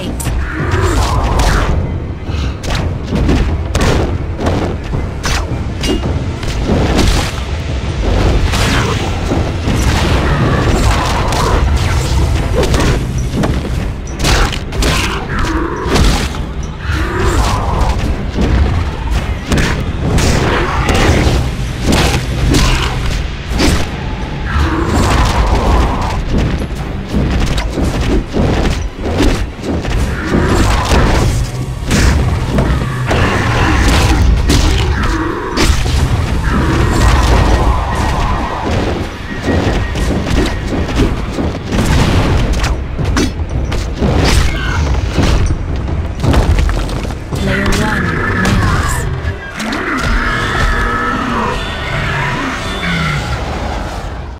fight.